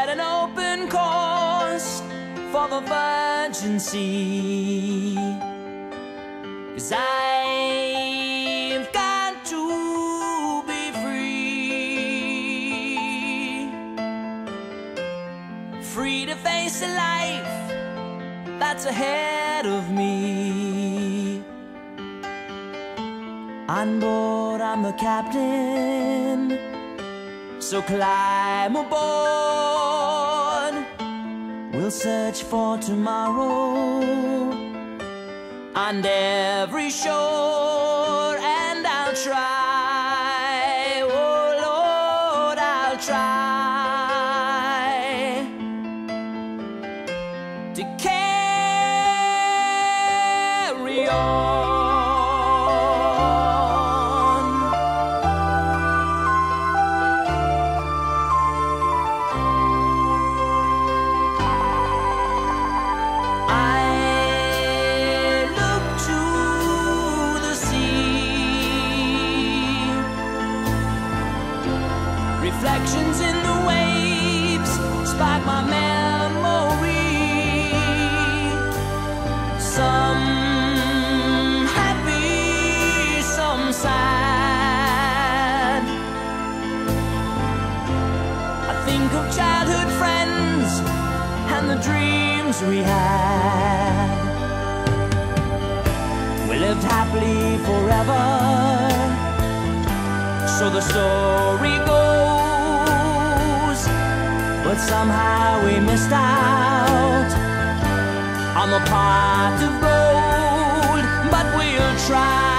set an open course for the virgin sea. Cause I've got to be free. Free to face a life that's ahead of me. On board, I'm the captain. So climb aboard. We'll search for tomorrow on every shore, and I'll try. Oh Lord, I'll try to carry on. Reflections in the waves spark my memory. Some happy, some sad. I think of childhood friends and the dreams we had. We lived happily forever, so the story goes. Somehow we missed out on the pot of gold. But we'll try.